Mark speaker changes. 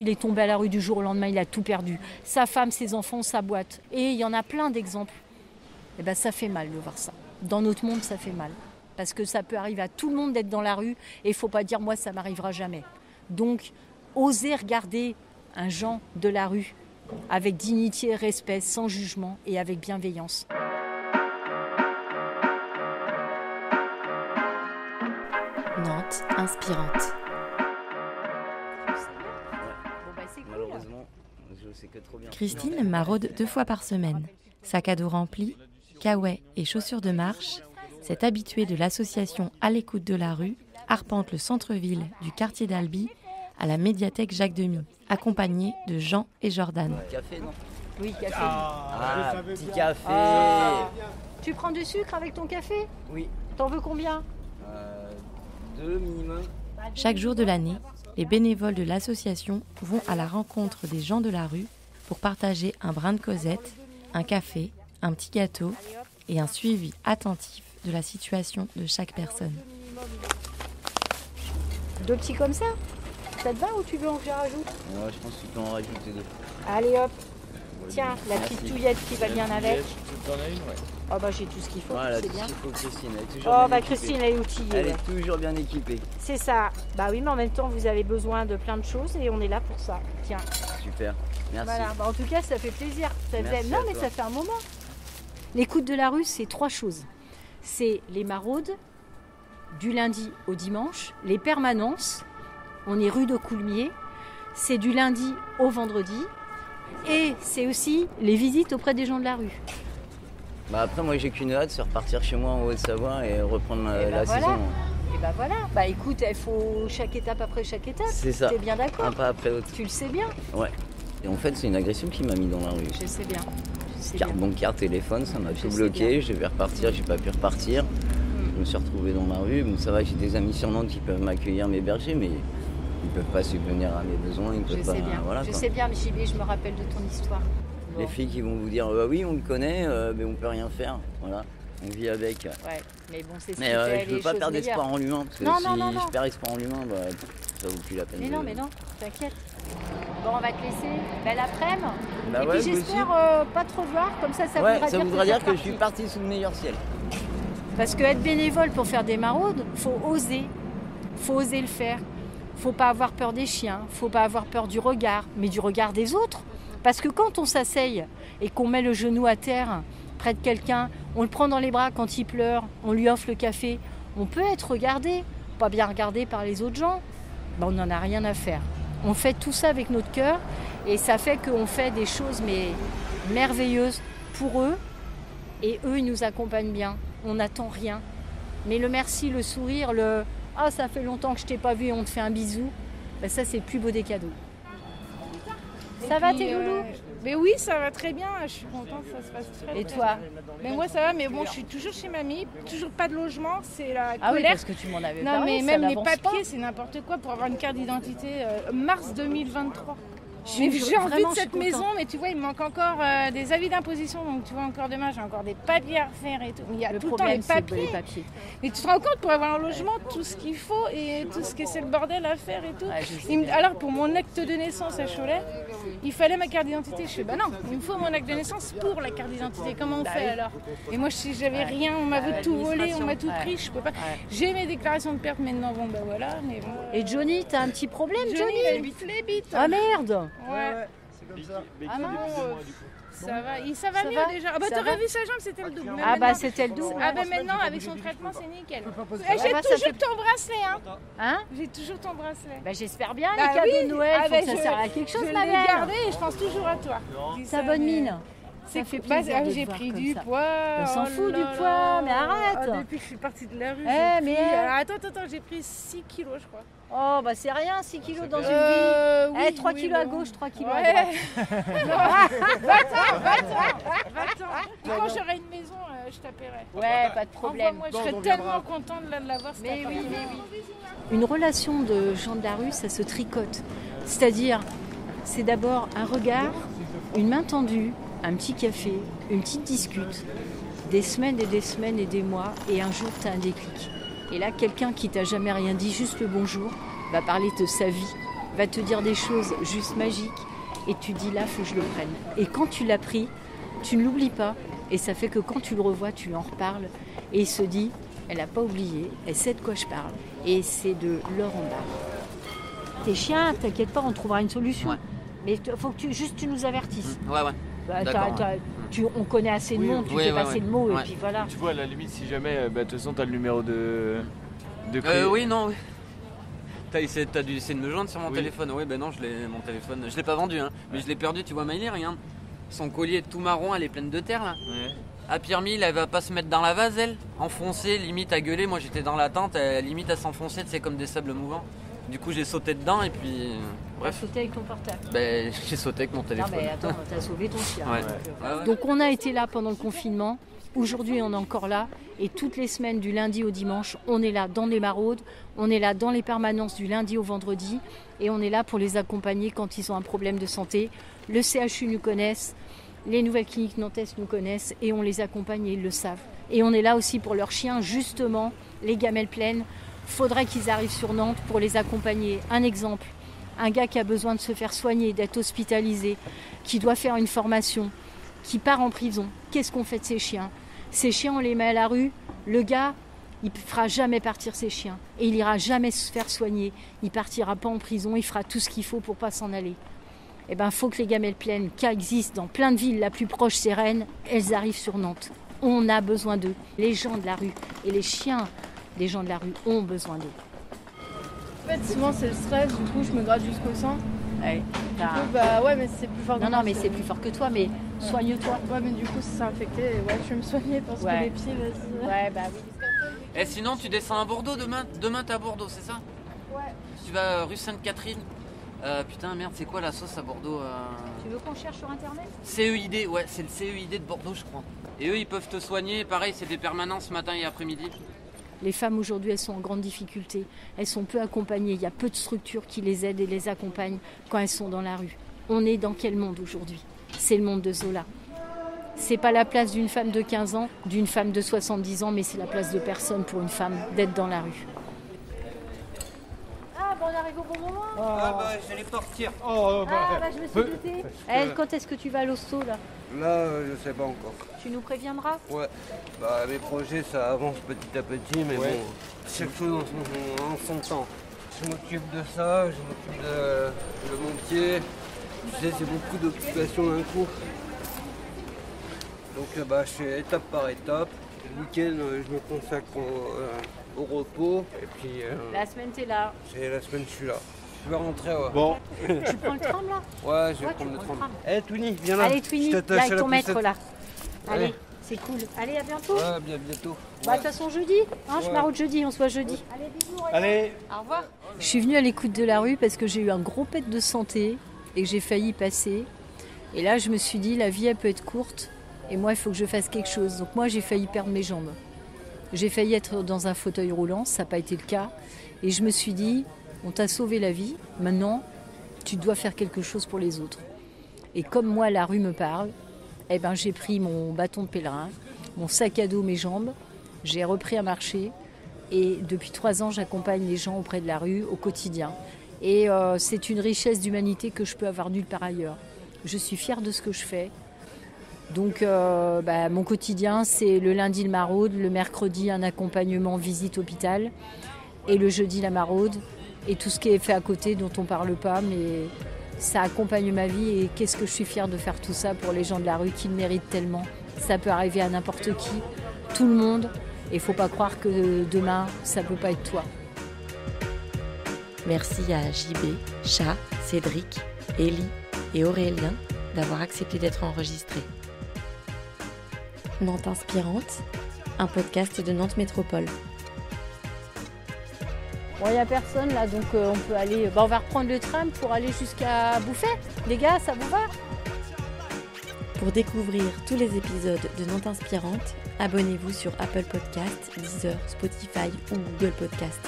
Speaker 1: Il est tombé à la rue du jour au lendemain, il a tout perdu. Sa femme, ses enfants, sa boîte. Et il y en a plein d'exemples. Et ben ça fait mal de voir ça. Dans notre monde, ça fait mal. Parce que ça peut arriver à tout le monde d'être dans la rue et il faut pas dire moi ça m'arrivera jamais. Donc, oser regarder un Jean de la rue avec dignité, respect, sans jugement et avec bienveillance.
Speaker 2: Nantes inspirante. Christine maraude deux fois par semaine. Sac à dos rempli, caouet et chaussures de marche, cette habituée de l'association À l'écoute de la rue arpente le centre-ville du quartier d'Albi à la médiathèque Jacques Demy, accompagnée de Jean et Jordan.
Speaker 3: Café, non
Speaker 1: Oui, café.
Speaker 3: Ah, petit café
Speaker 1: Ah. Tu prends du sucre avec ton café
Speaker 3: Oui,
Speaker 1: T'en veux combien
Speaker 3: euh, deux minimum.
Speaker 2: Chaque jour de l'année, les bénévoles de l'association vont à la rencontre des gens de la rue pour partager un brin de causette, un café, un petit gâteau et un suivi attentif de la situation de chaque personne.
Speaker 1: Deux petits comme ça? Ça te va ou tu veux en que je rajoute
Speaker 3: Ouais, je pense que tu peux en rajouter deux.
Speaker 1: Allez hop Tiens, la petite
Speaker 3: Merci.
Speaker 1: touillette qui va bien avec.
Speaker 4: T'en as une, ouais.
Speaker 1: Oh bah j'ai tout ce qu'il faut,
Speaker 3: Voilà,
Speaker 1: c'est bien.
Speaker 3: ce qu'il faut, Christine. Elle est toujours
Speaker 1: Oh
Speaker 3: bien
Speaker 1: bah
Speaker 3: équipée.
Speaker 1: Christine, elle est outillée.
Speaker 3: Elle est toujours bien équipée.
Speaker 1: C'est ça. Bah oui, mais en même temps, vous avez besoin de plein de choses et on est là pour ça. Tiens,
Speaker 3: Super. Merci.
Speaker 1: voilà. Bah, en tout cas, ça fait plaisir. Ça
Speaker 3: Merci
Speaker 1: faisait- Non, mais
Speaker 3: toi.
Speaker 1: ça fait un moment. L'écoute de la rue, c'est trois choses. C'est les maraudes, du lundi au dimanche, les permanences. On est rue de Coulmiers. C'est du lundi au vendredi. Et c'est aussi les visites auprès des gens de la rue.
Speaker 3: Bah après, moi, j'ai qu'une hâte, c'est repartir chez moi en Haute-Savoie et reprendre la,
Speaker 1: Eh ben
Speaker 3: la
Speaker 1: voilà.
Speaker 3: saison.
Speaker 1: Et bah voilà. Bah écoute, il faut chaque étape après chaque étape.
Speaker 3: C'est ça.
Speaker 1: T'es bien
Speaker 3: Un
Speaker 1: d'accord
Speaker 3: pas après l'autre.
Speaker 1: Tu le sais bien.
Speaker 3: Ouais. Et en fait, c'est une agression qui m'a mis dans la rue.
Speaker 1: Je sais bien. Je sais
Speaker 3: Carte
Speaker 1: bien.
Speaker 3: bancaire, téléphone, ça m'a tout bloqué. Je devais repartir, j'ai pas pu repartir.
Speaker 1: Hmm.
Speaker 3: Je me suis retrouvé dans la rue. Bon, ça va, j'ai des amis sur Nantes qui peuvent m'accueillir, m'héberger, mais ils peuvent pas subvenir à mes besoins. Ils
Speaker 1: Je
Speaker 3: pas.
Speaker 1: sais bien.
Speaker 3: Voilà,
Speaker 1: je
Speaker 3: quoi.
Speaker 1: sais bien, mais je me rappelle de ton histoire.
Speaker 3: Les filles qui vont vous dire bah oui, on le connaît, euh, mais on peut rien faire. Voilà, on vit avec.
Speaker 1: Ouais, mais bon, c'est ce
Speaker 3: Mais
Speaker 1: qui
Speaker 3: euh, je veux
Speaker 1: les
Speaker 3: pas
Speaker 1: choses
Speaker 3: perdre
Speaker 1: meilleures.
Speaker 3: espoir en l'humain, parce que
Speaker 1: Non,
Speaker 3: si
Speaker 1: non, non, non.
Speaker 3: je perds espoir en l'humain, bah, ça vaut plus la peine.
Speaker 1: Mais
Speaker 3: de-
Speaker 1: non, mais non, t'inquiète. Bon, on va te laisser. Belle après-midi.
Speaker 3: Bah
Speaker 1: Et
Speaker 3: ouais,
Speaker 1: puis
Speaker 3: vous
Speaker 1: j'espère euh, pas trop voir, comme ça, ça
Speaker 3: ouais,
Speaker 1: voudra
Speaker 3: ça
Speaker 1: dire
Speaker 3: voudra
Speaker 1: que,
Speaker 3: dire que je suis parti sous le meilleur ciel.
Speaker 1: Parce que être bénévole pour faire des maraudes, faut oser. Faut oser le faire. Faut pas avoir peur des chiens, faut pas avoir peur du regard, mais du regard des autres. Parce que quand on s'asseye et qu'on met le genou à terre près de quelqu'un, on le prend dans les bras quand il pleure, on lui offre le café, on peut être regardé, pas bien regardé par les autres gens. Ben, on n'en a rien à faire. On fait tout ça avec notre cœur et ça fait qu'on fait des choses mais merveilleuses pour eux et eux ils nous accompagnent bien. On n'attend rien. Mais le merci, le sourire, le ah ça fait longtemps que je t'ai pas vu et on te fait un bisou, ben, ça c'est le plus beau des cadeaux. Ça va
Speaker 5: Puis,
Speaker 1: tes
Speaker 5: euh,
Speaker 1: loulous?
Speaker 5: Mais oui, ça va très bien. Je suis contente, ça se passe très
Speaker 1: Et
Speaker 5: très
Speaker 1: toi
Speaker 5: bien. Mais moi ça va, mais bon, je suis toujours chez mamie, toujours pas de logement, c'est la
Speaker 1: Ah oui,
Speaker 5: colère.
Speaker 1: parce que tu m'en avais
Speaker 5: non
Speaker 1: parlé,
Speaker 5: mais
Speaker 1: ça
Speaker 5: même les papiers, c'est n'importe quoi pour avoir une carte d'identité euh, mars 2023. Mais
Speaker 1: suis
Speaker 5: j'ai envie de cette maison, mais tu vois, il me manque encore euh, des avis d'imposition, donc tu vois encore demain, j'ai encore des papiers à refaire et tout. Mais il y a
Speaker 1: Le
Speaker 5: tout le temps les
Speaker 1: problème
Speaker 5: papiers.
Speaker 1: les papiers.
Speaker 5: Mais tu te rends compte pour avoir un logement, tout ce qu'il faut et tout ce que c'est le bordel à faire et tout. Me-
Speaker 1: bien.
Speaker 5: alors pour mon acte de naissance à Cholet, il fallait ma carte d'identité. Je fais bah non, il me faut mon acte de naissance pour la carte d'identité. Comment on
Speaker 1: Bah
Speaker 5: fait
Speaker 1: oui.
Speaker 5: alors? Et moi si j'avais rien, on m'avait tout volé, on m'a tout pris, je peux pas. J'ai mes déclarations de perte maintenant, bon bah voilà, mais bon.
Speaker 1: Et Johnny, t'as un petit problème
Speaker 5: Johnny,
Speaker 1: Johnny,
Speaker 5: il habite les bites.
Speaker 1: Ah merde
Speaker 5: Ouais.
Speaker 1: Ah mince.
Speaker 5: Ça va, il, ça va
Speaker 1: Ça
Speaker 5: mieux
Speaker 1: va
Speaker 5: déjà. Ah bah
Speaker 1: Ça
Speaker 5: t'aurais vu sa jambe, c'était le double. Mais
Speaker 1: Ah bah
Speaker 5: maintenant-
Speaker 1: c'était le double.
Speaker 5: Ah bah maintenant avec son traitement c'est nickel.
Speaker 1: Ah
Speaker 5: J'ai
Speaker 1: bah, ça
Speaker 5: toujours
Speaker 1: fait-
Speaker 5: ton bracelet hein.
Speaker 1: Hein
Speaker 5: J'ai toujours ton bracelet.
Speaker 1: Bah j'espère bien
Speaker 5: Bah
Speaker 1: les cadeaux
Speaker 5: oui.
Speaker 1: de Noël,
Speaker 5: Ah bah,
Speaker 1: que ça
Speaker 5: je-
Speaker 1: serve à quelque chose
Speaker 5: je
Speaker 1: ma
Speaker 5: l'ai
Speaker 1: mère.
Speaker 5: gardé et je pense toujours à toi. Ça,
Speaker 1: bonne
Speaker 5: mais-
Speaker 1: mine. Ça fait
Speaker 5: Bah,
Speaker 1: plaisir
Speaker 5: ah,
Speaker 1: de te
Speaker 5: J'ai
Speaker 1: voir
Speaker 5: pris
Speaker 1: comme
Speaker 5: du
Speaker 1: ça.
Speaker 5: poids.
Speaker 1: On s'en
Speaker 5: oh
Speaker 1: fout du poids, mais arrête.
Speaker 5: Ah, Depuis que je suis partie de la rue.
Speaker 1: Eh, mais
Speaker 5: pris-
Speaker 1: elle-
Speaker 5: Alors, Attends, attends, j'ai pris 6 kilos, je crois.
Speaker 1: Oh bah c'est rien, 6 kilos dans une vie.
Speaker 5: Euh,
Speaker 1: Eh,
Speaker 5: oui,
Speaker 1: 3
Speaker 5: oui,
Speaker 1: kilos à gauche, 3 kilos à
Speaker 5: Ouais.
Speaker 1: droite.
Speaker 5: Va-t'en, va-t'en, va-t'en. Quand j'aurai une maison, euh, je t'appellerai.
Speaker 1: Ouais, pas de problème.
Speaker 5: Envoie-moi, je serais tellement contente de l'avoir. cet
Speaker 1: Mais oui,
Speaker 5: appartement.
Speaker 1: mais oui. Une relation de gens de la rue, ça se tricote. C'est-à-dire, c'est d'abord un regard, une main tendue, un petit café, une petite discute, des semaines et des semaines et des mois, et un jour, tu as un déclic. Et là, quelqu'un qui t'a jamais rien dit, juste le bonjour, va parler de sa vie, va te dire des choses juste magiques et tu dis là, faut que je le prenne. Et quand tu l'as pris, tu ne l'oublies pas et ça fait que quand tu le revois, tu en reparles et il se dit, elle n'a pas oublié, elle sait de quoi je parle et c'est de l'or en bas. Tes chiens, t'inquiète pas, on trouvera une solution.
Speaker 4: Ouais.
Speaker 1: Mais il faut que tu, juste tu nous avertisses.
Speaker 4: Ouais, ouais.
Speaker 1: Bah,
Speaker 4: D'accord,
Speaker 1: t'as- t'as- tu- on connaît assez de
Speaker 6: Oui,
Speaker 1: monde, tu
Speaker 4: oui,
Speaker 1: fais
Speaker 4: ouais,
Speaker 1: passer
Speaker 4: ouais.
Speaker 1: le mot
Speaker 4: Ouais.
Speaker 1: et puis voilà.
Speaker 6: Tu vois, à la limite, si jamais, euh, bah, de toute façon, t'as le numéro de. de
Speaker 4: Euh, oui, non, oui. T'as essayé, t'as dû essayer de me joindre sur mon
Speaker 6: Oui.
Speaker 4: téléphone. Oui, ben non, je l'ai, mon téléphone. Je l'ai pas vendu, hein. Mais je l'ai perdu, tu vois, Maïli, regarde. Son collier est tout marron, elle est pleine de terre, là.
Speaker 6: Ouais.
Speaker 4: À Pyramide, elle va pas se mettre dans la vase, elle. Enfoncée, limite à gueuler. Moi, j'étais dans la tente, elle, limite à s'enfoncer, c'est comme des sables mouvants. Du coup, j'ai sauté dedans et puis. euh,
Speaker 1: Bref. Avec ton portable.
Speaker 4: ben, j'ai sauté avec mon
Speaker 1: Non
Speaker 4: téléphone.
Speaker 1: mais attends, t'as sauvé ton chien.
Speaker 4: Ouais.
Speaker 1: donc, euh,
Speaker 4: ouais.
Speaker 1: Donc on a été là pendant le confinement. Aujourd'hui, on est encore là. Et toutes les semaines, du lundi au dimanche, on est là dans les maraudes, on est là dans les permanences du lundi au vendredi. Et on est là pour les accompagner quand ils ont un problème de santé. Le CHU nous connaissent, les nouvelles cliniques nantaises nous connaissent et on les accompagne et ils le savent. Et on est là aussi pour leurs chiens, justement, les gamelles pleines. Faudrait qu'ils arrivent sur Nantes pour les accompagner. Un exemple, un gars qui a besoin de se faire soigner, d'être hospitalisé, qui doit faire une formation, qui part en prison. Qu'est-ce qu'on fait de ces chiens? Ces chiens, on les met à la rue. Le gars, il ne fera jamais partir ses chiens. Et il ira jamais se faire soigner. Il partira pas en prison. Il fera tout ce qu'il faut pour pas s'en aller. Eh ben, faut que les gamelles pleines, qui existent dans plein de villes, la plus proche c'est Rennes, elles arrivent sur Nantes. On a besoin d'eux. Les gens de la rue et les chiens des gens de la rue ont besoin d'eux.
Speaker 5: En fait, souvent c'est le stress, du coup je me gratte jusqu'au sang.
Speaker 1: Ouais,
Speaker 5: Du coup, bah ouais, mais c'est plus fort que
Speaker 1: Non, non, mais c'est plus fort que toi, mais soigne-toi.
Speaker 5: Ouais, mais du coup, si c'est infecté, ouais, je vais me soigner parce
Speaker 1: Ouais.
Speaker 5: que les pieds, vas-y.
Speaker 1: Ouais, bah oui.
Speaker 4: Et sinon, tu descends à Bordeaux demain Demain, t'es à Bordeaux, c'est ça
Speaker 5: Ouais.
Speaker 4: Tu vas euh, rue Sainte-Catherine Euh, Putain, merde, c'est quoi la sauce à Bordeaux euh
Speaker 1: Tu veux qu'on cherche sur internet?
Speaker 4: CEID, ouais, c'est le CEID de Bordeaux, je crois. Et eux, ils peuvent te soigner. Pareil, c'est des permanences matin et après-midi.
Speaker 1: Les femmes aujourd'hui, elles sont en grande difficulté. Elles sont peu accompagnées. Il y a peu de structures qui les aident et les accompagnent quand elles sont dans la rue. On est dans quel monde aujourd'hui? C'est le monde de Zola. C'est pas la place d'une femme de 15 ans, d'une femme de 70 ans, mais c'est la place de personne pour une femme d'être dans la rue. Ah, on arrive au bon moment?
Speaker 4: Ah bah, j'allais partir.
Speaker 6: Oh,
Speaker 1: Ah, bah, je me suis doutée. Eh, quand est-ce que tu vas à l'hosto, là?
Speaker 7: Là, euh, je sais pas encore.
Speaker 1: Tu nous préviendras?
Speaker 7: Ouais. Bah, mes projets, ça avance petit à petit, mais
Speaker 6: Ouais.
Speaker 7: bon, chaque chose en son, en son temps. Je m'occupe de ça, je m'occupe de, de mon pied. Tu sais, c'est beaucoup d'occupations d'un coup. Donc, euh, bah, je fais étape par étape. Le week-end, euh, je me consacre au, euh, au repos. Et puis, euh,
Speaker 1: La semaine, t'es là.
Speaker 7: c'est la semaine, je suis là. Je vais rentrer, ouais.
Speaker 6: Bon,
Speaker 1: Tu prends le tram, là
Speaker 7: Ouais, je vais
Speaker 1: Ouais,
Speaker 7: prendre le
Speaker 1: prends le
Speaker 7: tram.
Speaker 1: tram.
Speaker 7: Eh, Twinny, viens là.
Speaker 1: Allez,
Speaker 7: t'attache
Speaker 1: là
Speaker 7: à
Speaker 1: avec ton maître, là. Allez, c'est cool. Allez, à bientôt.
Speaker 7: Ouais, bien bientôt.
Speaker 1: Bah, de toute façon, jeudi. Hein, Je m'arrête jeudi, on se voit jeudi. Allez, bisous.
Speaker 6: allez,
Speaker 1: Au revoir. Je suis venue à l'écoute de la rue parce que j'ai eu un gros pet de santé et que j'ai failli passer. Et là, je me suis dit, la vie, elle peut être courte. Et moi, il faut que je fasse quelque chose. Donc moi, j'ai failli perdre mes jambes. J'ai failli être dans un fauteuil roulant, ça n'a pas été le cas. Et je me suis dit, on t'a sauvé la vie, maintenant, tu dois faire quelque chose pour les autres. Et comme moi, la rue me parle, eh ben, j'ai pris mon bâton de pèlerin, mon sac à dos, mes jambes, j'ai repris à marcher. Et depuis trois ans, j'accompagne les gens auprès de la rue au quotidien. Et euh, c'est une richesse d'humanité que je peux avoir nulle part ailleurs. Je suis fière de ce que je fais. Donc, euh, bah, mon quotidien, c'est le lundi le maraude, le mercredi un accompagnement visite hôpital, et le jeudi la maraude, et tout ce qui est fait à côté dont on parle pas, mais ça accompagne ma vie. Et qu'est-ce que je suis fière de faire tout ça pour les gens de la rue qui le méritent tellement. Ça peut arriver à n'importe qui, tout le monde. Et il faut pas croire que demain, ça peut pas être toi.
Speaker 2: Merci à JB, Chat, Cédric, Ellie et Aurélien d'avoir accepté d'être enregistrés. Nantes Inspirante, un podcast de Nantes Métropole.
Speaker 1: Bon, il n'y a personne là, donc euh, on peut aller. bah, on va reprendre le tram pour aller jusqu'à Bouffet. Les gars, ça vous va?
Speaker 2: Pour découvrir tous les épisodes de Nantes Inspirante, abonnez-vous sur Apple Podcast, Deezer, Spotify ou Google Podcast.